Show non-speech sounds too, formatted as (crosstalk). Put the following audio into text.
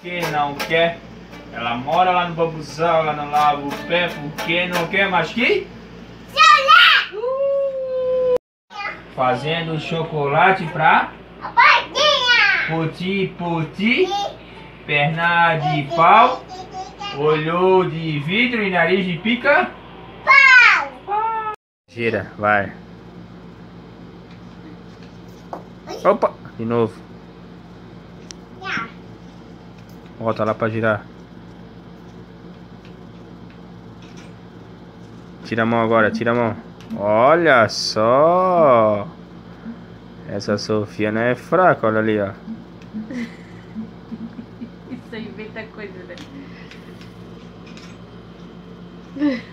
Que não quer? Ela mora lá no bambuzal, ela não lava o pé porque não quer mais que? Fazendo chocolate pra Puti, puti, perna de pau, olhou de vidro e nariz de pica. Gira, vai. Opa, de novo. Volta lá pra girar. Tira a mão agora, tira a mão. Olha só. Essa Sofia não é fraca, olha ali, ó. (laughs) Isso aí inventa coisa, né? (laughs)